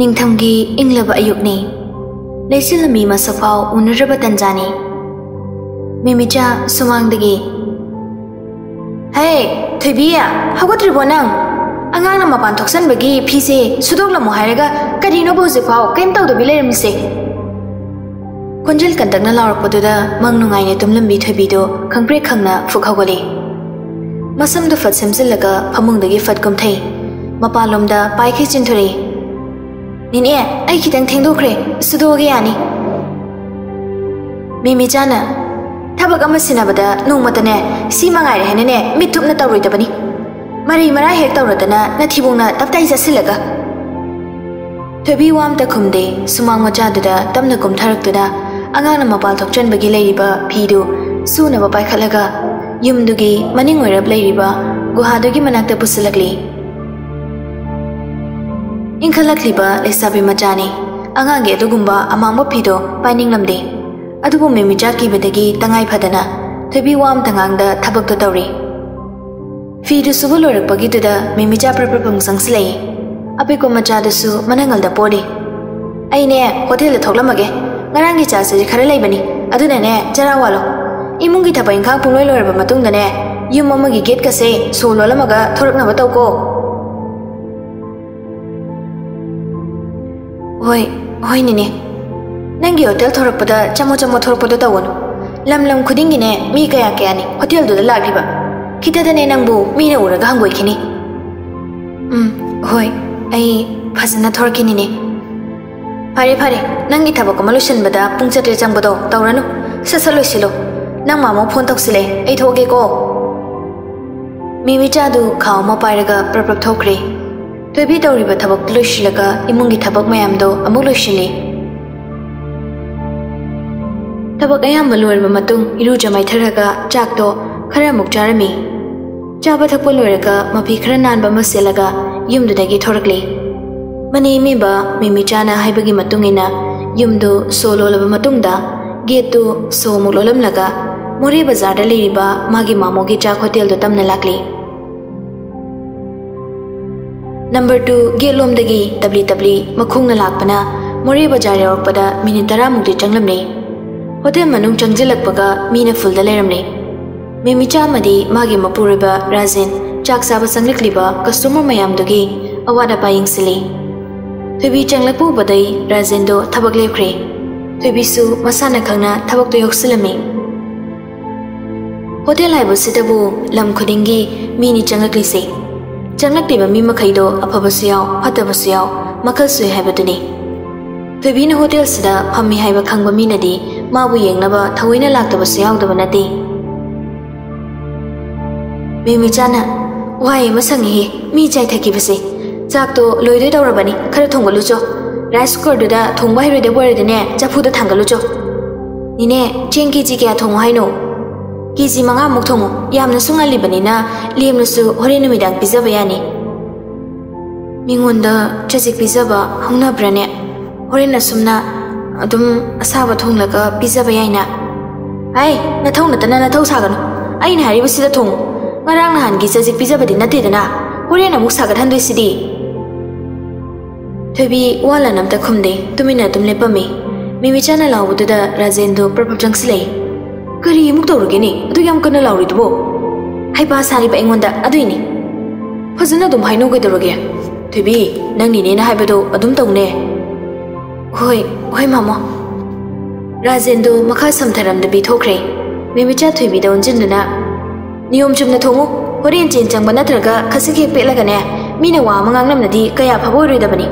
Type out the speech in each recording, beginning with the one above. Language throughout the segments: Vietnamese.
ꯅꯤꯡꯊꯝꯒꯤ ꯏꯪꯂꯕ ꯑꯌꯨꯛꯅꯤ ꯂꯩꯆꯤꯜꯂꯝꯃꯤ ꯃꯁꯛꯐꯥꯎ ꯎꯅꯔꯕ ꯇꯟꯖꯥꯅꯤ ꯃꯤꯃꯤꯆꯥ ꯁꯨꯃꯥꯡꯗꯒꯤ ꯍꯦ ꯊꯣꯏꯕꯤ ꯍꯧꯒꯠꯇ꯭ꯔꯤꯕꯣ ꯅꯪ ꯑꯉꯥꯡꯅ ꯃꯄꯥꯟ ꯊꯣꯛꯆꯟꯕꯒꯤ ꯐꯤꯁꯦ ꯁꯨꯗꯣꯛꯂꯝꯃꯣ ꯍꯥꯏꯔꯒ ꯀꯔꯤꯅꯣꯕ ꯍꯧꯖꯤꯛꯐꯥꯎ ꯀꯩꯝ ꯇꯧꯗꯕꯤ ꯂꯩꯔꯝꯃꯤꯁꯦ ꯈꯣꯟꯖꯦꯜ ꯀꯟꯇꯛꯅ ꯂꯥꯎꯔꯛꯄꯗꯨꯗ ꯃꯪ ꯅꯨꯡꯉꯥꯏꯅ ꯇꯨꯝꯂꯝꯕꯤ ꯊꯣꯏꯕꯤꯗꯣ ꯈꯪꯄ꯭ꯔꯦꯛ ꯈꯪꯅ ꯐꯨꯛ ꯍꯧꯒꯠꯂꯤ ꯃꯁꯝꯗꯨ ꯐꯠ ꯁꯦꯝꯖꯤꯜꯂꯒ ꯐꯃꯨꯡꯗꯒꯤ ꯐꯠ ꯀꯨꯝꯊꯩ ꯃꯄꯥꯟꯂꯣꯝꯗ ꯄꯥꯏꯈꯩ ꯆꯤꯟꯊꯣꯔꯛꯏ ꯅꯤꯅꯦ ꯑꯩ ꯈꯤꯇꯪ ꯊꯦꯡꯗꯣꯛꯈ꯭ꯔꯦ ꯁꯨꯗꯣꯛꯑꯒꯦ ꯌꯥꯅꯤ ꯃꯤꯃꯤꯆꯥꯅ ꯊꯕꯛ ꯑꯃ ꯁꯤꯟꯅꯕꯗ ꯅꯣꯡꯃꯇꯅꯦ ꯁꯤ ꯃꯉꯥꯏꯔꯦ ꯍꯥꯏꯅꯅꯦ ꯃꯤꯠ ꯊꯨꯞꯅ ꯇꯧꯔꯣꯏꯗꯕꯅꯤ ꯃꯔꯤ ꯃꯔꯥ ꯍꯦꯛ ꯇꯧꯔꯗꯅ ꯅꯊꯤꯕꯣꯡꯅ ꯇꯞꯇꯥꯏ ꯆꯠꯁꯤꯜꯂꯒ ꯊꯣꯏꯕꯤ ꯋꯥ ꯑꯝꯇ ꯈꯨꯝꯗꯦ ꯁꯨꯃꯥꯡ ꯃꯆꯥꯗꯨꯗ ꯇꯞꯅ ꯀꯨꯝꯊꯔꯛꯇꯨꯅ ꯑꯉꯥꯡꯅ ꯃꯄꯥꯜ ꯊꯣꯛꯆꯟꯕꯒꯤ ꯂꯩꯔꯤꯕ ꯐꯤꯗꯨ ꯁꯨꯅꯕ ꯄꯥꯏꯈꯠꯂꯒ ꯌꯨꯝꯗꯨꯒꯤ ꯃꯅꯤꯡ ꯑꯣꯏꯔꯞ ꯂꯩꯔꯤꯕ ꯒꯨꯍꯥꯗꯨꯒꯤ ꯃꯅꯥꯛꯇ ꯄꯨꯁꯤꯜꯂꯛꯂꯤ inkhalathliba lesabi machani anga ge dugumba amangbo phido pining lamde. Adubu memicha ki bedagi tangai phadana. Thebi wam tangang da thabak to tawri fi du subu lorak pagi tu da memicha praprapam sangslei ape ko macha da su manangal da podi aine hotel le thoklamage ngarang gi cha se khare lai bani. Aduna ne chara walo. Imung gi thabai khang puloi lorba matung da ne. Yum mama gi gate ka se so lolamaga thorak na batau ko. Ой, ой нене. Нанги hotel thorakpada chamo chamo thorakpada tawon. Lam lam khuding ne mi kaya kaya ni hotel du la giba. Kita da ne nang bu mi ne uraga hangoi khini. 음, hoi. Ai phasana thorakini ne. Phare phare. Nangi thabak malu shinbada pungcha tre changbado tawranu. Sasa loisilo. Nang mamo phone toksile. Ai thoge ko. 미미자도 가오마 빠르가 뻘뻘 토크리 ꯊꯣꯏꯕꯤ ꯇꯧꯔꯤꯕ ꯊꯕꯛꯇꯨ ꯂꯣꯏꯁꯤꯜꯂꯒ ꯏꯃꯨꯡꯒꯤ ꯊꯕꯛ ꯃꯌꯥꯝꯗꯣ ꯑꯃꯨꯛ ꯂꯣꯏꯁꯤꯜꯂꯤ ꯊꯕꯛ ꯑꯌꯥꯝꯕ ꯂꯣꯏꯔꯕ ꯃꯇꯨꯡ ꯏꯔꯨꯖ ꯃꯥꯏꯊꯔꯒ ꯆꯥꯛꯇꯣ ꯈꯔ ꯑꯃꯨꯛ ꯆꯥꯔꯝꯃꯤ ꯆꯥꯕ ꯊꯛꯄ ꯂꯣꯏꯔꯒ ꯃꯐꯤ ꯈꯔ ꯅꯥꯟꯕ ꯑꯃ ꯁꯦꯠꯂꯒ ꯌꯨꯝꯗꯨꯗꯒꯤ ꯊꯣꯔꯛꯂꯤ ꯃꯅꯦ ꯃꯤꯕ ꯃꯤꯃꯤꯆꯥꯅ ꯍꯥꯏꯕꯒꯤ ꯃꯇꯨꯡ ꯏꯟꯅ ꯌꯨꯝꯗꯨ ꯁꯣ ꯂꯣꯜꯂꯕ ꯃꯇꯨꯡꯗ ꯒꯦꯠꯇꯨ ꯁꯣ ꯑꯃꯨꯛ ꯂꯣꯜꯂꯝꯂꯒ ꯃꯣꯔꯦ ꯕꯖꯥꯔꯗ ꯂꯩꯔꯤꯕ ꯃꯥꯒꯤ ꯃꯥꯃꯣꯒꯤ ꯆꯥꯛ ꯍꯣꯇꯦꯜꯗꯨ ꯇꯝꯅ ꯂꯥꯛꯂꯤ ꯅꯝꯕꯔ ꯇꯨ ꯒꯦꯠꯂꯣꯝꯗꯒꯤ ꯇꯞꯂꯤ ꯇꯞꯂꯤ ꯃꯈꯣꯡꯅ ꯂꯥꯛꯄꯅ ꯃꯣꯔꯦ ꯕꯖꯥꯔ ꯌꯧꯔꯛꯄꯗ ꯃꯤꯅꯤꯠ ꯇꯔꯥꯃꯨꯛꯇꯤ ꯆꯪꯂꯝꯂꯤ ꯍꯣꯇꯦꯜ ꯃꯅꯨꯡ ꯆꯪꯁꯤꯜꯂꯛꯄꯒ ꯃꯤꯅ ꯐꯨꯜꯗ ꯂꯩꯔꯝꯂꯤ ꯃꯤꯃꯤꯆꯥ ꯑꯃꯗꯤ ꯃꯥꯒꯤ ꯃꯄꯨꯔꯣꯏꯕ ꯔꯥꯖꯦꯟ ꯆꯥꯛ ꯆꯥꯕ ꯆꯪꯂꯛꯂꯤꯕ ꯀꯁꯇꯃꯔ ꯃꯌꯥꯝꯗꯨꯒꯤ ꯑꯋꯥꯠ ꯑꯄꯥ ꯌꯦꯡꯁꯤꯜꯂꯤ ꯊꯣꯏꯕꯤ ꯆꯪꯂꯛꯄ ꯎꯕꯗꯩ ꯔꯥꯖꯦꯟꯗꯣ ꯊꯕꯛ ꯂꯦꯞꯈ꯭ꯔꯦ ꯊꯣꯏꯕꯤꯁꯨ ꯃꯁꯥꯅ ꯈꯪꯅ ꯊꯕꯛꯇꯣ ꯌꯥꯎꯁꯤꯜꯂꯝꯃꯤ ꯍꯣꯇꯦꯜ ꯍꯥꯏꯕꯁꯤꯗꯕꯨ ꯂꯝ ꯈꯨꯗꯤꯡꯒꯤ ꯃꯤꯅꯤ ꯆꯪꯂꯛꯂꯤꯁꯦ jamlak de mami makhai do aphaba siaw phataba siaw makhal sui haiba dani pebina hotel sida phami haiba khangba mi na di ma bu yeng laba thawaina laktaba siaw da bana ti mi mi chana wai masang hi mi chai thaki bese chak to loide dawra bani khare thongba lu cho rice cooker da da thongba hire de bore de ne chapu da thangga lu cho ni ne chengi ji kya thongwa hai no ꯀꯦꯖꯤ ꯃꯉꯥꯃꯨꯛ ꯊꯣꯡꯉꯣ ꯌꯥꯝꯅꯁꯨ ꯉꯜꯂꯤꯕꯅꯤꯅ ꯂꯦꯝꯅꯁꯨ ꯍꯣꯔꯦꯟ ꯅꯨꯃꯤꯗꯥꯡ ꯄꯤꯖꯕ ꯌꯥꯅꯤ ꯃꯤꯉꯣꯟꯗ ꯆꯖꯤꯛ ꯄꯤꯖꯕ ꯍꯧꯅꯕ꯭ꯔꯅꯦ ꯍꯣꯔꯦꯟ ꯑꯁꯨꯝꯅ ꯑꯗꯨꯝ ꯑꯁꯥꯕ ꯊꯣꯡꯂꯒ ꯄꯤꯖꯕ ꯌꯥꯏꯅ ꯍꯥꯏ ꯅꯊꯧ ꯅꯠꯇꯅ ꯅꯊꯧ ꯁꯥꯒꯅꯨ ꯑꯩꯅ ꯍꯥꯏꯔꯤꯕꯁꯤꯗ ꯊꯣꯡꯉꯨ ꯉꯔꯥꯡ ꯅꯍꯥꯟꯒꯤ ꯆꯖꯤꯛ ꯄꯤꯖꯕꯗꯤ ꯅꯠꯇꯦꯗꯅ ꯍꯣꯔꯦꯟ ꯑꯃꯨꯛ ꯁꯥꯒꯠꯍꯟꯗꯣꯏꯁꯤꯗꯤ ꯊꯣꯏꯕꯤ ꯋꯥꯂꯟ ꯑꯝꯇ ꯈꯨꯝꯗꯦ ꯇꯨꯃꯤꯟꯅ ꯑꯗꯨꯝ ꯂꯦꯞꯄꯝꯃꯤ ꯃꯤꯃꯤꯆꯥꯅ ꯂꯥꯎꯕꯗꯨꯗ ꯔꯥꯖꯦꯟꯗꯣ ꯄ꯭ꯔꯄꯞ ꯆꯪꯁꯤꯜꯂꯛꯏ kari muk tau rugi ni adu yam kana lauri tu bo hai pa sari ba engon da adu ini fazana dum hai no gai da rugi tu bi nang ni ne na hai ba do adum tau ne hoi hoi mamo rajendu makha samtharam da bi thokre mimicha thui bi da unjin na niyom chum na thongu horin chen chang ba na traga khasi ke pe la ga ne mi na wa mangang nam na di kaya phabo ri da bani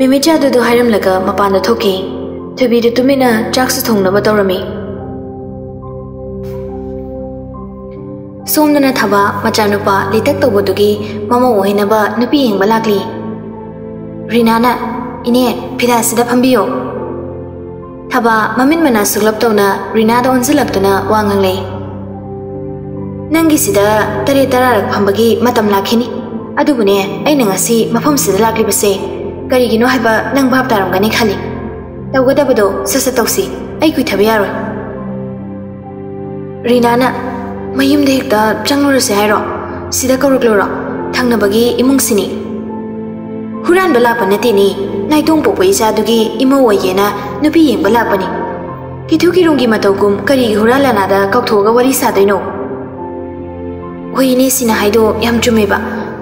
mimicha du hai hairam laga mapanda thoki Thibidi tumina chaksu thongnaba tawrami. Somdana thaba machanupa litak tawbodugi mama ohinaba nupi hengba lakli. Rinana ine phidasida phambiyo. Thaba mamin mana suglap tawna Rinada onzilaktuna wangangle. Nangi sida tare tararak phambagi matam lakhini. Adubune aina ngasi mafam sida lakli base. Karigino haiba nang bhap taramgani khali. ꯇꯧꯒꯗꯕꯗꯣ ꯁꯠ ꯁꯠ ꯇꯧꯁꯤ ꯑꯩ ꯀꯨꯏꯊꯕ ꯌꯥꯔꯣꯏ ꯔꯤꯅꯥꯅ ꯃꯌꯨꯝꯗ ꯍꯦꯛꯇ ꯆꯪꯂꯨꯔꯁꯦ ꯍꯥꯏꯔꯣ ꯁꯤꯗ ꯀꯧꯔꯛꯂꯨꯔꯣ ꯊꯪꯅꯕꯒꯤ ꯏꯃꯨꯡꯁꯤꯅꯤ ꯍꯨꯔꯥꯟꯕ ꯂꯥꯛꯄ ꯅꯠꯇꯦꯅꯤ ꯅꯥꯏꯇꯣꯡ ꯄꯣꯛꯄ ꯏꯆꯥꯗꯨꯒꯤ ꯏꯃꯧ ꯑꯣꯏꯒꯦꯅ ꯅꯨꯄꯤ ꯌꯦꯡꯕ ꯂꯥꯛꯄꯅꯤ ꯀꯤꯊꯨ ꯀꯤꯔꯨꯝꯒꯤ ꯃꯇꯧꯒꯨꯝ ꯀꯔꯤꯒꯤ ꯍꯨꯔꯥꯟ ꯂꯅꯥꯗ ꯀꯥꯎꯊꯣꯛꯑꯒ ꯋꯥꯔꯤ ꯁꯥꯗꯣꯏꯅꯣ ꯍꯣꯏ ꯏꯅꯦꯁꯤꯅ ꯍꯥꯏꯗꯣ ꯌꯥꯝ ꯆꯨꯝꯃꯦꯕ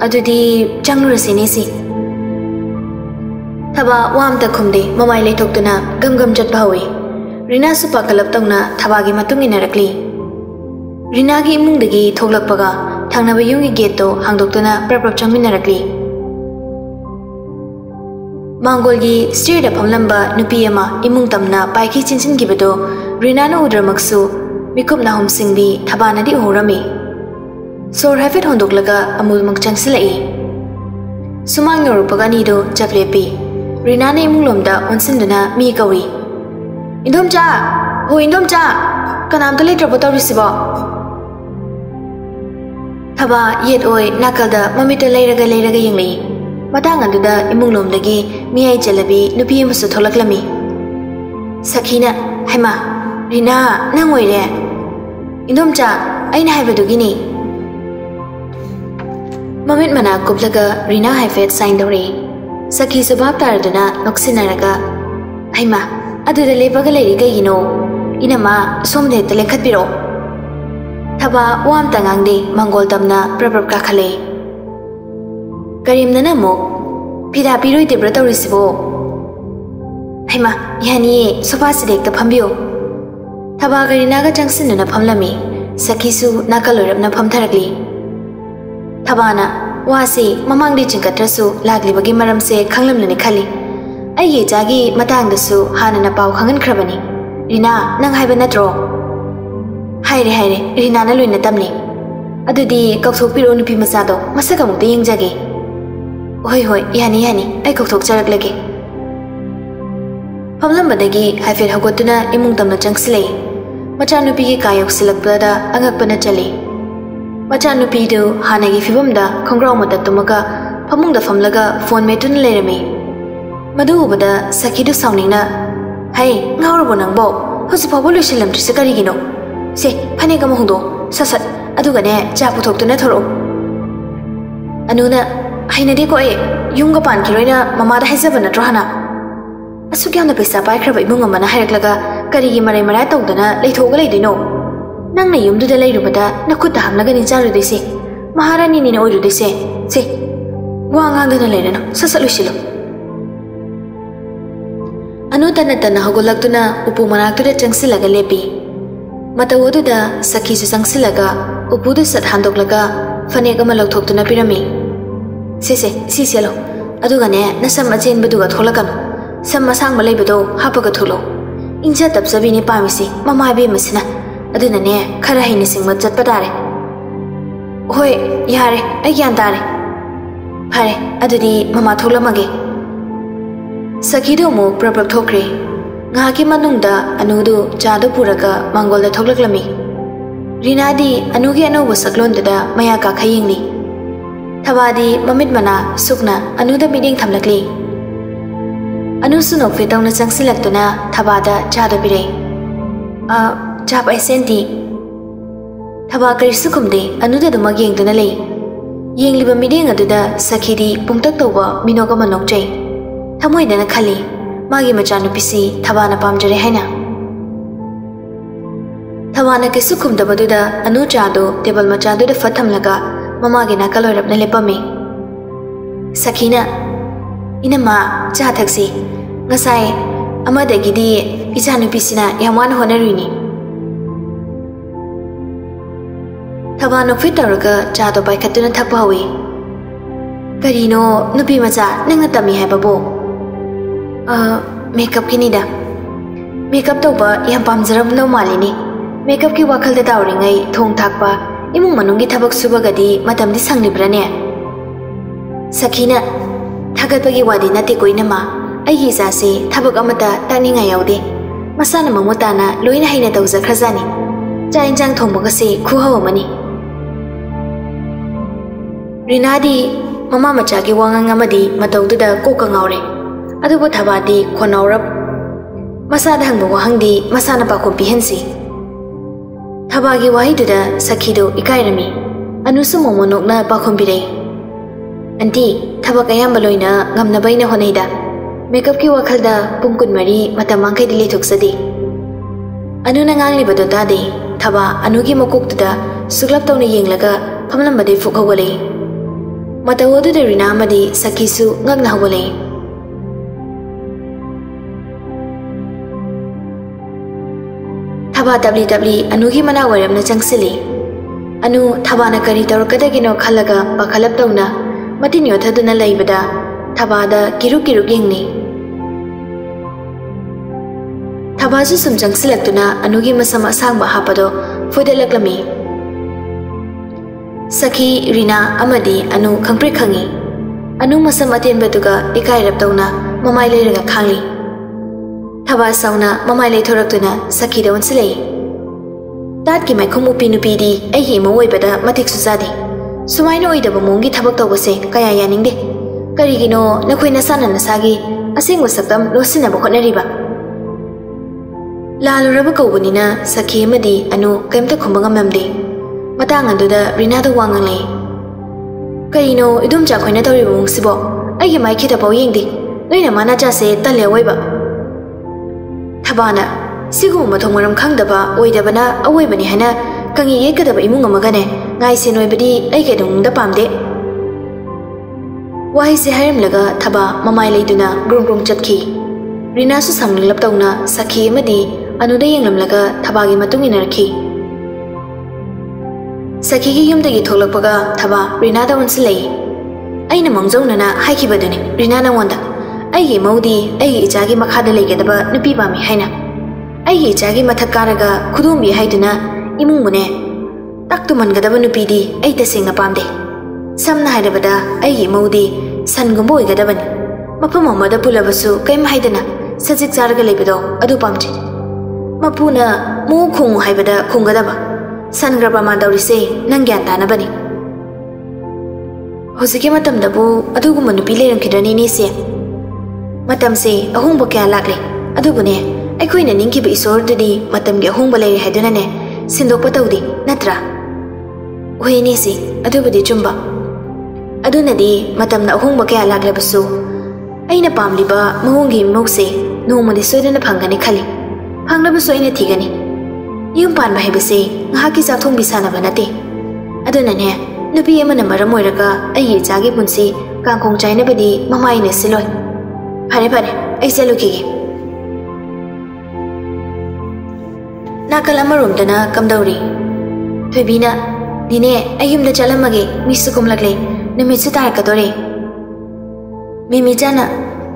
ꯑꯗꯨꯗꯤ ꯆꯪꯂꯨꯔꯁꯤ ꯏꯅꯦꯁꯤ thaba wam ta khumde mamai le thok tuna gam gam chat bhawi rina su pakalap tongna thaba gi matung ina rakli rina gi imung dagi tholak paga thangna ba yungi gate to hangdok tuna prap prap changmin rakli मांगोल की स्टेड फमलंब नुपी अमा इमुंग तमना पाइखी चिंचिन की बदो रिनानो उद्रमक्सु मिकुप नाहुम सिंह भी थबानदी ओरमी सोर हैफिट होंदोक लगा अमूल मंग चंसिलई सुमांग नोरुपगा नीदो चपलेपी Rina na imong lomda onsin dana mi kawi. Indom cha, ho indom cha, kanam to later botaw risibo. Thaba yet oi nakalda mamita lairaga lairaga yingli. Matang anduda imong lomdagi mi ai chalabi nupi masu tholaklami. Sakina, haima, Rina, nang oi re. Indom cha, ain hai badugini. gini. Mamit mana kuplaga Rina Haifet sign dore. సఖీ సుభాబ్ తారదన నొక్సినరగ హైమా అదుద లేపగలేరి గయినో ఇనమా సోమ్దే తలెఖత్పిరో థబా వామ్ తంగాంగ్ని మంగోల్ తమ్న ప్రప్రప్ కాఖలే కరీం ననమో ఫిదా పిరోయి తిబ్ర తౌరిసిబో హైమా యాని సుభా సిదెక్ తఫంబియో థబా గరినాగ చంగ్సినన ఫంలమి సఖీసు నాకలోరబ్న ఫంథరగ్లి థబానా ꯋꯥꯁꯤ ꯃꯃꯥꯡꯗꯤ ꯆꯤꯡꯈꯠꯇ꯭ꯔꯁꯨ ꯂꯥꯛꯂꯤꯕꯒꯤ ꯃꯔꯝꯁꯦ ꯈꯪꯂꯝꯂꯅꯤ ꯈꯜꯂꯤ ꯑꯩꯒꯤ ꯏꯆꯥꯒꯤ ꯃꯇꯥꯡꯗꯁꯨ ꯍꯥꯟꯅꯅ ꯄꯥꯎ ꯈꯪꯍꯟꯈ꯭ꯔꯕꯅꯤ ꯔꯤꯅꯥ ꯅꯪ ꯍꯥꯏꯕ ꯅꯠꯇ꯭ꯔꯣ ꯍꯥꯏꯔꯦ ꯍꯥꯏꯔꯦ ꯔꯤꯅꯥꯅ ꯂꯣꯏꯅ ꯇꯝꯂꯤ ꯑꯗꯨꯗꯤ ꯀꯧꯊꯣꯛꯄꯤꯔꯛꯑꯣ ꯅꯨꯄꯤ ꯃꯆꯥꯗꯣ ꯃꯁꯛ ꯑꯃꯨꯛꯇ ꯌꯦꯡꯖꯒꯦ ꯍꯣꯏ ꯍꯣꯏ ꯌꯥꯅꯤ ꯌꯥꯅꯤ ꯑꯩ ꯀꯧꯊꯣꯛꯆꯔꯛꯂꯒꯦ ꯐꯝꯂꯝꯕꯗꯒꯤ ꯍꯥꯏꯐꯦꯠ ꯍꯧꯒꯠꯇꯨꯅ ꯏꯃꯨꯡ ꯇꯝꯅ ꯆꯪꯁꯤꯜꯂꯛꯏ ꯃꯆꯥꯅꯨꯄꯤꯒꯤ ꯀꯥ ꯌꯧꯁꯤꯜꯂꯛꯄꯗ ꯑꯉꯛꯄꯅ ꯆꯜꯂꯤ ꯃꯆꯥꯅꯨꯄꯤꯗꯨ ꯍꯥꯟꯅꯒꯤ ꯐꯤꯕꯝꯗ ꯈꯣꯡꯒ꯭ꯔꯥꯎ ꯃꯇ ꯇꯨꯝꯃꯒ ꯐꯃꯨꯡꯗ ꯐꯝꯂꯒ ꯐꯣꯟ ꯃꯦꯠꯇꯨꯅ ꯂꯩꯔꯝꯃꯤ ꯃꯗꯨ ꯎꯕꯗ ꯁꯈꯤꯗꯨ ꯁꯥꯎꯅꯤꯡꯅ ꯍꯩ ꯉꯥꯎꯔꯕꯣ ꯅꯪꯕꯣ ꯍꯧꯖꯤꯛ ꯐꯥꯎꯕ ꯂꯣꯏꯁꯤꯜꯂꯝꯗ꯭ꯔꯤꯁꯦ ꯀꯔꯤꯒꯤꯅꯣ ꯁꯦ ꯐꯅꯦꯛ ꯑꯃ ꯍꯣꯡꯗꯣ ꯁꯠ ꯁꯠ ꯑꯗꯨꯒꯅꯦ ꯆꯥ ꯄꯨꯊꯣꯛꯇꯨꯅ ꯊꯣꯔꯛꯑꯣ ꯑꯅꯨꯅ ꯍꯩꯅꯗꯦꯀꯣ ꯑꯩ ꯌꯨꯝꯒ ꯄꯥꯟꯈꯤꯔꯣꯏꯅ ꯃꯃꯥꯗ ꯍꯥꯏꯖꯕ ꯅꯠꯇ꯭ꯔꯣ ꯍꯥꯟꯅ ꯑꯁꯨꯛ ꯌꯥꯝꯅ ꯄꯩꯁꯥ ꯄꯥꯏꯈ꯭ꯔꯕ ꯏꯃꯨꯡ ꯑꯃꯅ ꯍꯥꯏꯔꯛꯂꯒ ꯀꯔꯤꯒꯤ ꯃꯔꯩ ꯃꯔꯥꯏ ꯇꯧꯗꯅ ꯂꯩꯊꯣꯛꯑꯒ ꯂꯩꯗꯣꯏꯅꯣ nang na yum da lai ru bada na khut da hamla ga ninja ru dise maharani nín ne oi ru dise se wa nga ga na lai sao sa sa lu shilo anu ta na ta na hagolak tu na, upu mana tu da changsi laga ta mata wodu da sakhi su sangsi laga, upu du sat handok laga phane ga ma lok thok tu na pirami se se si se lo. Adu ga ne, na sam achen bu du ga tholakam sam ma sang ma lai bu do hapaga tholo inja tapsabi ne pamisi mamai be masina ꯑꯗꯨꯅꯅꯦ ꯈꯔ ꯍꯩꯅ ꯁꯤꯡꯕ ꯆꯠꯄ ꯇꯥꯔꯦ ꯍꯣꯏ ꯌꯥꯔꯦ ꯑꯩ ꯒ꯭ꯌꯥꯟ ꯇꯥꯔꯦ ꯐꯔꯦ ꯑꯗꯨꯗꯤ ꯃꯃꯥ ꯊꯣꯛꯂꯝꯃꯒꯦ ꯁꯈꯤꯗꯨ ꯑꯃꯨꯛ ꯄ꯭ꯔꯞ ꯄ꯭ꯔꯞ ꯊꯣꯛꯈ꯭ꯔꯦ ꯉꯥꯏꯍꯥꯛꯀꯤ ꯃꯅꯨꯡꯗ ꯑꯅꯨꯗꯨ ꯆꯥꯗꯨ ꯄꯨꯔꯒ ꯃꯥꯡꯒꯣꯜꯗ ꯊꯣꯛꯂꯛꯂꯝꯃꯤ ꯔꯤꯅꯥꯗꯤ ꯑꯅꯨꯒꯤ ꯑꯅꯧꯕ ꯁꯛꯂꯣꯟꯗꯨꯗ ꯃꯌꯥ ꯀꯥꯈ ꯌꯦꯡꯂꯤ ꯊꯕꯥꯗꯤ ꯃꯃꯤꯠ ꯃꯅꯥ ꯁꯨꯛꯅ ꯑꯅꯨꯗ ꯃꯤꯠꯌꯦꯡ ꯊꯝꯂꯛꯂꯤ ꯑꯅꯨꯁꯨ ꯅꯣꯛꯐꯦ ꯇꯧꯅ ꯆꯪꯁꯤꯜꯂꯛꯇꯨꯅ ꯊꯕꯥꯗ ꯆꯥꯗꯨ ꯄꯤꯔꯛꯏ ꯑ ꯆꯥ ꯄꯥꯏꯁꯦꯟꯇꯤ ꯊꯕꯥ ꯀꯔꯤꯁꯨ ꯈꯨꯝꯗꯦ ꯑꯅꯨꯗꯗꯨꯃꯛ ꯌꯦꯡꯗꯨꯅ ꯂꯩ ꯌꯦꯡꯂꯤꯕ ꯃꯤꯠꯌꯦꯡ ꯑꯗꯨꯗ ꯁꯈꯤꯗꯤ ꯄꯨꯡꯇꯛ ꯇꯧꯕ ꯃꯤꯅꯣꯛ ꯑꯃ ꯅꯣꯛꯆꯩ ꯊꯃꯣꯏꯗꯅ ꯈꯜꯂꯤ ꯃꯥꯒꯤ ꯃꯆꯥꯅꯨꯄꯤꯁꯤ ꯊꯕꯥꯅ ꯄꯥꯝꯖꯔꯦ ꯍꯥꯏꯅ ꯊꯕꯥꯅ ꯀꯩꯁꯨ ꯈꯨꯝꯗꯕꯗꯨꯗ ꯑꯅꯨ ꯆꯥꯗꯨ ꯇꯦꯕꯜ ꯃꯆꯥꯗꯨꯗ ꯐꯠ ꯊꯝꯂꯒ ꯃꯃꯥꯒꯤ ꯅꯥꯀꯜ ꯑꯣꯏꯔꯞꯅ ꯂꯦꯞꯄꯝꯃꯤ ꯁꯈꯤꯅ ꯏꯅꯝꯃ ꯆꯥ ꯊꯛꯁꯤ ꯉꯁꯥꯏ ꯑꯃꯗꯒꯤꯗꯤ ꯏꯆꯥꯅꯨꯄꯤꯁꯤꯅ ꯌꯥꯝ ꯋꯥꯅ ꯍꯣꯠꯅꯔꯨꯏꯅꯤ thaba no fit taraga cha to pai khatuna thakpa wi karino nupi macha ningna tami hai babo a makeup kini make up to ba yam đi, make up malini quá ki để da rồi ngay, thong thakpa imung manung gi thabak suba gadi matam di sangni brane sakhina thagat đi nát đi te koina ma. Ai gi za se thabak amata ta níng ngay vào đi, mà sao nó mà một tay na tani ngai yaude masana mamutana loina haina tawza khrazani cha injang thong baga se khu hawa mani rinadi mama macha ke wanga ngamadi matau tu da ko ka ngaure adu bu thaba di khonorap masa dhang bu hang di masa na pa ko bihensi thaba gi wahi tu da sakhi do ikai rami anu su momo nok na pa khom bi rei anti thaba ka yam baloi na ngam na bai na honei da makeup ki wakhal da pungkun mari mata mangkai dile thuk sadi anu na ngang li bado da de thaba anu gi mokuk tu da suglap tau ne yeng laga phamlam bade phukhaw le matawadu de rina madi sakisu ngak na hawale thaba ww anugi mana waram na changsili anu thaba na kari tor kada gino khalaga pakhalap tawna matin yo thaduna laibada thaba da kiru kiru gingni thaba ju sum changsilak tuna anugi masama sang ba hapado fudelak lami Sakhi, Rina, Amadi, Anu khangpri khangi. Anu masam atin batuga ikai rap tauna mamai le raga khangli. Thaba sauna mamai le thorak tuna Sakhi da onsilei. Tat ki mai khumu pinu pidi ai hi mawai bada matik suzadi. Sumaino oi da bamungi thabak taw base kaya yaning de. Kari gino na khoi na sana na sagi asing wasaktam losina ba khona riba. Lalu rabu kau bunina Sakhi Amadi Anu kaimta khumanga mamde matang aduda Rina do wangang le. Kaino idum cha khoina tori bung sibo. Ai mai khita pau yeng di. Noi na mana cha se ta le wai ba. Thabana sigu ma thongaram khang da ba oi da bana awai bani hana kangi ye ka da ba imung ma ga ne. Ngai se noi bidi ai ka dung da pam de. Wahai se harim laga thaba mamai le duna grum grum chat ki. Rina su sang lap tauna sakhi ma di अनुदा यंगलमलगा थबागी मतुंग इनरखी ꯁꯈꯤꯒꯤ ꯌꯨꯝꯗꯒꯤ ꯊꯣꯛꯂꯛꯄꯒ ꯊꯕꯥ ꯔꯤꯅꯥꯗ ꯑꯣꯟꯁꯤꯜꯂꯛꯏ ꯑꯩꯅ ꯃꯥꯡꯖꯧꯅꯅ ꯍꯥꯏꯈꯤꯕꯗꯨꯅꯤ ꯔꯤꯅꯥ ꯅꯉꯣꯟꯗ ꯑꯩꯒꯤ ꯃꯧꯗꯤ ꯑꯩꯒꯤ ꯏꯆꯥꯒꯤ ꯃꯈꯥꯗ ꯂꯩꯒꯗꯕ ꯅꯨꯄꯤ ꯄꯥꯝꯃꯤ ꯍꯥꯏꯅ ꯑꯩꯒꯤ ꯏꯆꯥꯒꯤ ꯃꯊꯛ ꯀꯥꯔꯒ ꯈꯨꯗꯣꯝꯕꯤ ꯍꯥꯏꯗꯨꯅ ꯏꯃꯨꯡꯕꯨꯅꯦ ꯇꯥꯛ ꯇꯨꯃꯟꯒꯗꯕ ꯅꯨꯄꯤꯗꯤ ꯑꯩ ꯇꯁꯦꯡꯅ ꯄꯥꯝꯗꯦ ꯁꯝꯅ ꯍꯥꯏꯔꯕꯗ ꯑꯩꯒꯤ ꯃꯧꯗꯤ ꯁꯟꯒꯨꯝꯕ ꯑꯣꯏꯒꯗꯕꯅꯤ ꯃꯐꯝ ꯑꯃꯗ ꯄꯨꯜꯂꯕꯁꯨ ꯀꯩꯝ ꯍꯥꯏꯗꯅ ꯁꯖꯤꯛ ꯆꯥꯔꯒ ꯂꯩꯕꯗꯣ ꯑꯗꯨ ꯄꯥꯝꯖꯩ ꯃꯄꯨꯅ ꯃꯨ ꯈꯣꯡꯉꯨ ꯍꯥꯏꯕꯗ ꯈꯣꯡꯒꯗꯕ ꯁꯟꯒ꯭ꯔ ꯄ꯭ꯔꯃꯥꯟ ꯇꯧꯔꯤꯁꯦ ꯅꯪ ꯒ꯭ꯌꯥꯟ ꯇꯥꯅꯕꯅꯤ ꯍꯧꯖꯤꯛꯀꯤ ꯃꯇꯝꯗꯕꯨ ꯑꯗꯨꯒꯨꯝꯕ ꯅꯨꯄꯤ ꯂꯩꯔꯝꯈꯤꯗ꯭ꯔꯅꯤ ꯏꯅꯦꯁꯦ ꯃꯇꯝꯁꯦ ꯑꯍꯣꯡꯕ ꯀꯌꯥ ꯂꯥꯛꯂꯦ ꯑꯗꯨꯕꯨꯅꯦ ꯑꯩꯈꯣꯏꯅ ꯅꯤꯡꯈꯤꯕ ꯏꯁꯣꯔꯗꯨꯗꯤ ꯃꯇꯝꯒꯤ ꯑꯍꯣꯡꯕ ꯂꯩꯔꯦ ꯍꯥꯏꯗꯨꯅꯅꯦ ꯁꯤꯟꯗꯣꯛꯄ ꯇꯧꯗꯦ ꯅꯠꯇ꯭ꯔꯥ ꯍꯣꯏ ꯏꯅꯦꯁꯤ ꯑꯗꯨꯕꯨꯗꯤ ꯆꯨꯝꯕ ꯑꯗꯨꯅꯗꯤ ꯃꯇꯝꯅ ꯑꯍꯣꯡꯕ ꯀꯌꯥ ꯂꯥꯛꯂꯕꯁꯨ ꯑꯩꯅ ꯄꯥꯝꯂꯤꯕ ꯃꯑꯣꯡꯒꯤ ꯃꯧꯁꯦ ꯅꯣꯡꯃꯗꯤ ꯁꯣꯏꯗꯅ ꯐꯪꯒꯅꯤ ꯈꯜꯂꯤ ꯐꯪꯂꯕꯁꯨ ꯑꯩꯅ ꯊꯤꯒꯅꯤ ꯌꯨꯝ ꯄꯥꯟꯕ ꯍꯥꯏꯕꯁꯦ ꯉꯥꯏꯍꯥꯛꯀꯤ ꯆꯥꯛꯊꯣꯡꯕꯤ ꯁꯥꯟꯅꯕ ꯅꯠꯇꯦ ꯑꯗꯨꯅꯅꯦ ꯅꯨꯄꯤ ꯑꯃꯅ ꯃꯔꯝ ꯑꯣꯏꯔꯒ ꯑꯩꯒꯤ ꯏꯆꯥꯒꯤ ꯄꯨꯟꯁꯤ ꯀꯥꯡꯈꯣꯡ ꯆꯥꯏꯅꯕꯗꯤ ꯃꯃꯥꯏꯅ ꯁꯤꯜꯂꯣꯏ ꯐꯔꯦ ꯐꯔꯦ ꯑꯩ ꯆꯠꯂꯨꯈꯤꯒꯦ ꯅꯥꯀꯜ ꯑꯃꯔꯣꯝꯗꯅ ꯀꯝꯗꯧꯔꯤ ꯊꯣꯏꯕꯤꯅ ꯅꯤꯅꯦ ꯑꯩ ꯌꯨꯝꯗ ꯆꯠꯂꯝꯃꯒꯦ ꯃꯤꯁꯨ ꯀꯨꯝꯂꯛꯂꯦ ꯅꯨꯃꯤꯠꯁꯨ ꯇꯥꯔꯛꯀꯗꯣꯔꯦ ꯃꯤꯃꯤꯆꯥꯅ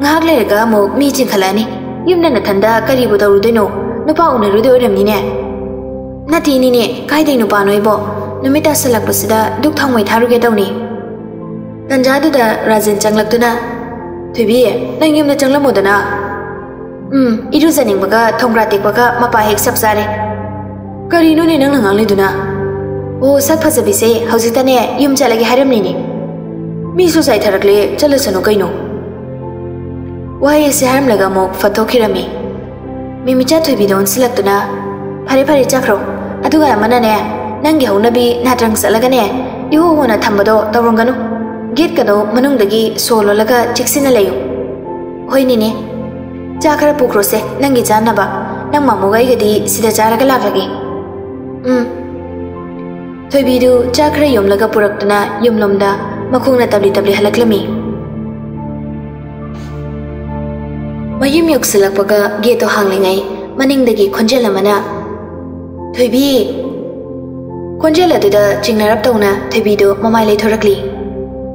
ꯉꯥꯏꯍꯥꯛ ꯂꯩꯔꯒ ꯑꯃꯨꯛ ꯃꯤ ꯆꯤꯡꯈꯠꯂꯛꯑꯅꯤ ꯌꯨꯝꯗ ꯅꯊꯟꯗ ꯀꯔꯤꯕꯨ ꯇꯧꯔꯨꯗꯣꯏꯅꯣ ꯅꯨꯄꯥ ꯎꯅꯔꯨꯗꯣꯏ ꯑꯣꯏꯔꯝꯅꯤꯅꯦ na thi ni ne kai dei nu ba noi bo numita selak basida duk thong mai tharu ge dau ni tanja du da rajen changlak tu na thubi na ngim na changlam odana um iru janing baga thongra tek baga ma pa hek sap sare kari no ne nang ngang le du na o sat pha jabi se hauji ta ne yum chala ge haram ni ni mi su sai tharak le chala sanu kai no wai se haram laga mo phato khirami mi mi cha thubi don silak tu na phare phare chakro ꯑꯗꯨꯒ ꯑꯃꯅꯅꯦ ꯅꯪꯒꯤ ꯍꯧꯅꯕꯤ ꯅꯥꯇ꯭ꯔꯪ ꯆꯠꯂꯒꯅꯦ ꯏꯍꯣ ꯍꯣꯅ ꯊꯝꯕꯗꯣ ꯇꯧꯔꯝꯒꯅꯨ ꯒꯦꯠꯀꯗꯣ ꯃꯅꯨꯡꯗꯒꯤ ꯁꯣ ꯂꯣꯜꯂꯒ ꯆꯦꯛꯁꯤꯟꯅ ꯂꯩꯌꯨ ꯍꯣꯏꯅꯤꯅꯦ ꯆꯥ ꯈꯔ ꯄꯨꯈ꯭ꯔꯣꯁꯦ ꯅꯪꯒꯤ ꯆꯥꯅꯕ ꯅꯪ ꯃꯥꯃꯣꯒ ꯑꯩꯒꯗꯤ ꯁꯤꯗ ꯆꯥꯔꯒ ꯂꯥꯛꯂꯒꯦ ꯎꯝ ꯊꯣꯏꯕꯤꯗꯨ ꯆꯥ ꯈꯔ ꯌꯣꯝꯂꯒ ꯄꯨꯔꯛꯇꯨꯅ ꯌꯨꯝꯂꯣꯝꯗ ꯃꯈꯣꯡꯅ ꯇꯞꯂꯤ ꯇꯞꯂꯤ ꯍꯜꯂꯛꯂꯝꯃꯤ ꯃꯌꯨꯝ ꯌꯧꯁꯤꯜꯂꯛꯄꯒ ꯒꯦꯠꯇꯣ ꯍꯥꯡꯂꯤꯉꯩ ꯃꯅꯤꯡꯗꯒꯤ ꯈꯣꯟꯖꯦꯜ ꯑꯃꯅ 되비 కొంచెల దిద చింగనరప్ తోన థెబిదో మమాయి లే థొరక్లి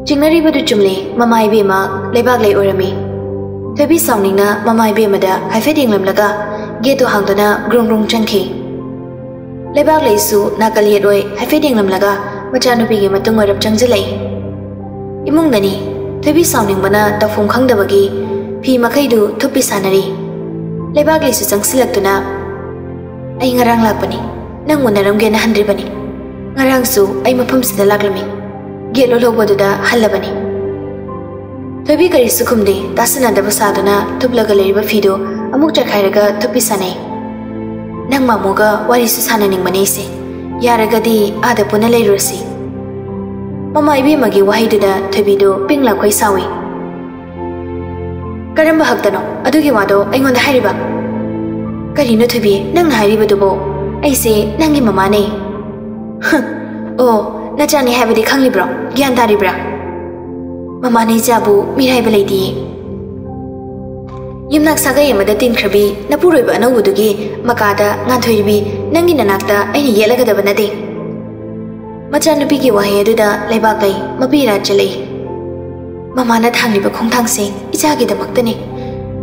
చింగనరి బదు చుమ్లే మమాయి బేమా లేబాగ్ లే ఒరమి థెబి సౌనింగ్న మమాయి బేమద హైఫె డింగ్లం లగా గేతో హాంగ్దన గ్రుంగ్ గ్రుంగ్ చంఖి లేబాగ్ లే సు నాకలి ఎడోయ్ హైఫె డింగ్లం లగా మచాను బిగి మతుంగ్ ఒరప్ చంగ్జలై ఇముంగ్ నని థెబి సౌనింగ్ బన తఫుం ఖంగ్దబగి ఫి మఖైదు థుప్పి సానరి లేబాగ్ లే సు చంగ్సిలక్తున ai ngarang lakpani nang muna ramge na handri bani. Ngarang su, ai mafam sida laklami ge lolo bodu da halabani tabi kari sukumde tasana da basaduna tublaga leriba fido, amuk chakhairaga tupi sanai nang mamuga wari su sananing mane se. Yaragadi ada puna leirasi mama ibi magi wahiduda tabido pingla khoi sawi anh hakdano adugi wado aingonda hairiba ꯊꯣꯏꯕꯤ ꯅꯪꯅ ꯍꯥꯏꯔꯤꯕꯗꯨꯕꯨ ꯑꯩꯁꯦ ꯅꯪꯒꯤ ꯃꯃꯥꯅꯦ ꯑꯣ ꯅꯆꯥꯅꯤ ꯍꯥꯏꯕꯗꯤ ꯈꯪꯂꯤꯕ꯭ꯔꯣ ꯒ꯭ꯌꯥꯟ ꯇꯥꯔꯤꯕ꯭ꯔꯥ ꯃꯃꯥꯅ ꯏꯆꯥꯕꯨ ꯃꯤꯔꯥꯏꯕ ꯂꯩꯇꯤꯌꯦ ꯌꯨꯝꯅꯥꯛ ꯁꯥꯒꯩ ꯑꯃꯗ ꯇꯤꯟꯈ꯭ꯔꯕꯤ ꯅꯄꯨꯔꯣꯏꯕ ꯑꯅꯧꯕꯗꯨꯒꯤ ꯃꯀꯥꯗ ꯉꯥꯟꯊꯣꯏꯔꯤꯕꯤ ꯅꯪꯒꯤ ꯅꯅꯥꯛꯇ ꯑꯩꯅ ꯌꯦꯠꯂꯒꯗꯕ ꯅꯠꯇꯦ ꯃꯆꯥꯅꯨꯄꯤꯒꯤ ꯋꯥꯍꯩ ꯑꯗꯨꯗ ꯂꯩꯕꯥꯛ ꯂꯩ ꯃꯄꯤ ꯔꯥꯖ꯭ꯌ ꯂꯩ ꯃꯃꯥꯅ ꯊꯥꯡꯂꯤꯕ ꯈꯣꯡꯊꯥꯡꯁꯤꯡ ꯏꯆꯥꯒꯤꯗꯃꯛꯇꯅꯤ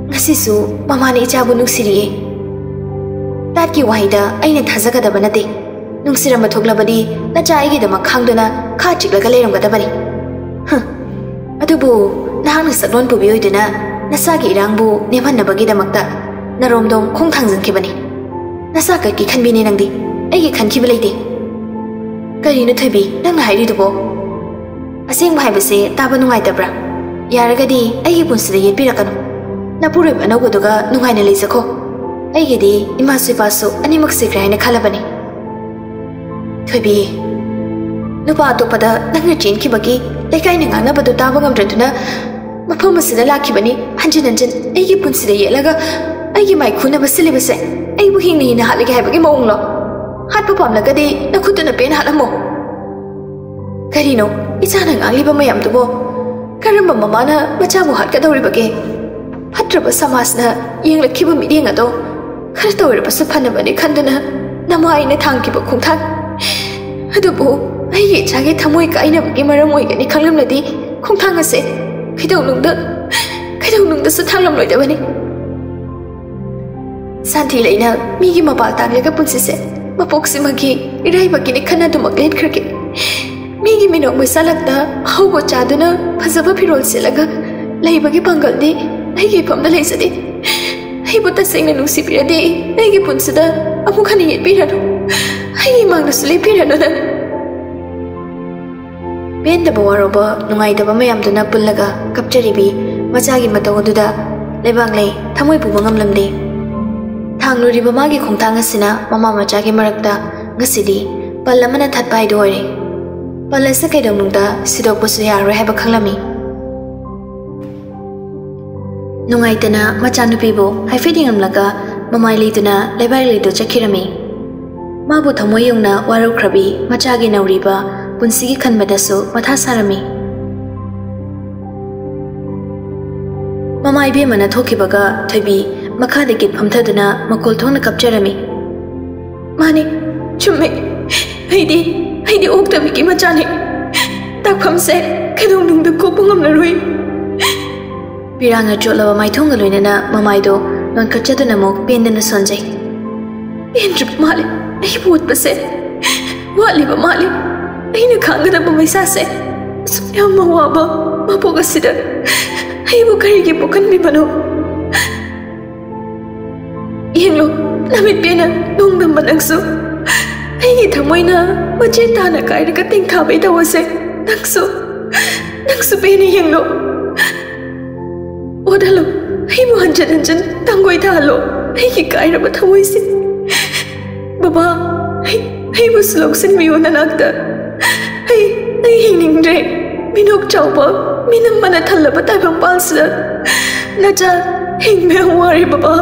ꯉꯁꯤꯁꯨ ꯃꯃꯥꯅ ꯏꯆꯥꯕꯨ ꯅꯨꯡꯁꯤꯔꯤꯌꯦ ꯇꯥꯠꯀꯤ ꯋꯥꯍꯩꯗ ꯑꯩꯅ ꯊꯥꯖꯒꯗꯕ ꯅꯠꯇꯦ ꯅꯨꯡꯁꯤꯔꯝꯕ ꯊꯣꯛꯂꯕꯗꯤ ꯅꯆꯥ ꯑꯩꯒꯤꯗꯃꯛ ꯈꯥꯡꯗꯨꯅ ꯈꯥ ꯆꯤꯛꯂꯒ ꯂꯩꯔꯝꯒꯗꯕꯅꯤ ꯑꯗꯨꯕꯨ ꯅꯍꯥꯛꯅ ꯁꯛꯂꯣꯟ ꯄꯨꯕꯤ ꯑꯣꯏꯗꯨꯅ ꯅꯁꯥꯒꯤ ꯏꯔꯥꯡꯕꯨ ꯅꯦꯝꯍꯟꯅꯕꯒꯤꯗꯃꯛꯇ ꯅꯔꯣꯝꯗꯣꯝ ꯈꯣꯡ ꯊꯥꯡꯖꯤꯟꯈꯤꯕꯅꯤ ꯅꯁꯥ ꯀꯛꯀꯤ ꯈꯟꯕꯤꯅꯦ ꯅꯪꯗꯤ ꯑꯩꯒꯤ ꯈꯟꯈꯤꯕ ꯂꯩꯇꯦ ꯀꯔꯤꯅꯣ ꯊꯣꯏꯕꯤ ꯅꯪꯅ ꯍꯥꯏꯔꯤꯗꯨꯕꯣ ꯑꯁꯦꯡꯕ ꯍꯥꯏꯕꯁꯦ ꯇꯥꯕ ꯅꯨꯡꯉꯥꯏꯇꯕ꯭ꯔꯥ ꯌꯥꯔꯒꯗꯤ ꯑꯩꯒꯤ ꯄꯨꯟꯁꯤꯗ ꯌꯦꯠꯄꯤꯔꯛꯀꯅꯨ ꯅꯄꯨꯔꯣꯏꯕ ꯑꯅꯧꯕꯗꯨꯒ ꯅꯨꯡꯉꯥꯏꯅ ꯂꯩꯖꯈꯣ ꯑꯩꯒꯤꯗꯤ ꯏꯃꯥꯁꯨ ꯏꯄꯥꯁꯨ ꯑꯅꯤꯃꯛ ꯁꯤꯈ꯭ꯔꯦ ꯍꯥꯏꯅ ꯈꯜꯂꯕꯅꯤ ꯊꯣꯏꯕꯤ ꯅꯨꯄꯥ ꯑꯇꯣꯞꯄꯗ ꯅꯪꯅ ꯆꯦꯟꯈꯤꯕꯒꯤ ꯂꯩꯀꯥꯏꯅ ꯉꯥꯡꯅꯕꯗꯨ ꯇꯥꯕ ꯉꯝꯗ꯭ꯔꯗꯨꯅ ꯃꯐꯝ ꯑꯁꯤꯗ ꯂꯥꯛꯈꯤꯕꯅꯤ ꯍꯟꯖꯤꯟ ꯍꯟꯖꯤꯟ ꯑꯩꯒꯤ ꯄꯨꯟꯁꯤꯗ ꯌꯦꯠꯂꯒ ꯑꯩꯒꯤ ꯃꯥꯏꯈꯨꯅꯕ ꯁꯤꯜꯂꯤꯕꯁꯦ ꯑꯩꯕꯨ ꯍꯤꯡꯅ ꯍꯤꯡꯅ ꯍꯥꯠꯂꯒꯦ ꯍꯥꯏꯕꯒꯤ ꯃꯑꯣꯡꯂꯣ ꯍꯥꯠꯄ ꯄꯥꯝꯂꯒꯗꯤ ꯅꯈꯨꯠꯇꯨꯅ ꯄꯦꯟꯅ ꯍꯥꯠꯂꯝꯃꯣ ꯀꯔꯤꯅꯣ ꯏꯆꯥꯅ ꯉꯥꯡꯂꯤꯕ ꯃꯌꯥꯝꯗꯨꯕꯣ ꯀꯔꯝꯕ ꯃꯃꯥꯅ ꯃꯆꯥꯕꯨ ꯍꯥꯠꯀꯗꯧꯔꯤꯕꯒꯦ ꯐꯠꯇ꯭ꯔꯕ ꯁꯃꯥꯖꯅ ꯌꯦꯡꯂꯛꯈꯤꯕ ꯃꯤꯠꯌꯦꯡ ꯑꯗꯣ khá tàu rồi bắt phần này khăn đó nam nằm anh nè thằng kia bọc không thắt đó bố anh vậy cha cái tham mui cái anh bọc bị mà ra mui cái này khăn lắm là đi không thằng sẽ cái đầu lùng đó cái đầu lùng đó sẽ thằng lắm rồi đó vậy san thì lấy nè mi cái mà bảo tàng lấy cái bút sẽ mà bốc xí mà kia irai mà cái này khăn đó mặc lên khử cái mi cái mình ông mới sa lắc đó hậu bộ cha đó nè phải giờ phải phi rồi sẽ lắc lấy bằng cái bằng gật đi lấy cái phẩm đó lấy sẽ đi Hei buta sing nanung si pira dei. Nai gi pun sada. Amu kan iyet pira do. Hei mang nasu le pira do na. Ben da bawa roba nungai da bama yam duna pulaga kapchari bi. Macha gi mata wadu da. Lebang le thamoi bu bangam lam de. Thang nuri bama gi khong thang asina mama macha gi marak da. Gasidi palamana that pai do ore. Palasa kai dong nung da sidok bu su ya ro heba khanglami. ನುಂಗೈತನ ಮಚಾನುಪಿಬು ಹೈಫೆಡಿಂಗ್ ಅಮ್ಲಗ ಮಮಾಯಿ ಲೀತುನ ಲೇಬೈ ಲೀತು ಚಕ್ಕಿರಮಿ ಮಾಬು ಥಮೊಯುಂಗ್ನ ವಾರೌಖ್ರಬಿ ಮಚಾಗಿ ನೌರಿಬ ಪುನ್ಸಿಗಿ ಖನ್ಬದಸು ಮಥಾ ಸಾರಮಿ ಮಮಾಯಿ ಬೇಮನ ಥೋಕಿಬಗ ಥೊಯ್ಬಿ ಮಖಾದಗಿ ಫಮ್ಥದುನ ಮಕೋಲ್ ಥೋನ ಕಪ್ಚರಮಿ ಮಾನೆ ಚುಮ್ಮೆ ಐದಿ ಐದಿ ಓಕ್ತವಿಗಿ ಮಚಾನೆ ತಕ್ಫಮ್ಸೆ ಕದೌನಿಂದ ಕೋಪುಂಗಮ್ನ ರುಯಿ ꯄꯤꯔꯥꯡꯅ ꯆꯣꯠꯂꯕ ꯃꯥꯏꯊꯣꯡꯒ ꯂꯣꯏꯅꯅ ꯃꯃꯥꯏꯗꯣ ꯅꯣꯟꯈꯠꯆꯗꯨꯅ ꯑꯃꯨꯛ ꯄꯦꯟꯗꯅ ꯁꯣꯟꯖꯩ ꯄꯦꯟꯗ꯭ꯔꯤꯕ ꯃꯥꯜꯂꯦ ꯑꯩꯕꯨ ꯎꯠꯄꯁꯦ ꯋꯥꯠꯂꯤꯕ ꯃꯥꯜꯂꯤ ꯑꯩꯅ ꯈꯥꯡꯒꯗꯕ ꯃꯩꯁꯥꯁꯦ ꯑꯁꯨꯛ ꯌꯥꯝꯅ ꯋꯥꯕ ꯃꯄꯣꯛ ꯑꯁꯤꯗ ꯑꯩꯕꯨ ꯀꯔꯤꯒꯤ ꯄꯣꯛꯍꯟꯕꯤꯕꯅꯣ ꯌꯦꯡꯂꯣ ꯅꯨꯃꯤꯠ ꯄꯦꯅ ꯅꯣꯡꯗꯝꯕ ꯅꯪꯁꯨ ꯑꯩꯒꯤ ꯊꯃꯣꯏꯅ ꯃꯆꯦꯠ ꯇꯥꯅ ꯀꯥꯏꯔꯒ ꯇꯦꯡꯊꯥꯕꯩ ꯇꯧꯕꯁꯦ ꯅꯪꯁꯨ ꯅꯪꯁꯨ ꯄꯦꯅ ꯌꯦꯡꯂꯣ ಓದಲು ಹೀಮು ಹಂಜನ್ ಹಂಜನ್ ತಂಗೊಯ್ ದಾಲು ಹೀಗೆ ಕಾಯಿರಬ ಥಮೊಯ್ಸಿ ಬಾಬಾ ಹೀಮು ಸ್ಲೋಕ್ಸಿನ್ ಮಿಯೋ ನನಾಗ್ದ ಹೈ ಹೈ ಹಿಂಗ್ರೆ ಮಿನೋಕ್ ಚೌಪ ಮಿನಮ್ಮನ ಥಲ್ಲಬ ತಾಯ್ಬ ಪಾಲ್ಸದ ನಜಾ ಹಿಂಗ್ ಮೇ ವಾರಿ ಬಾಬಾ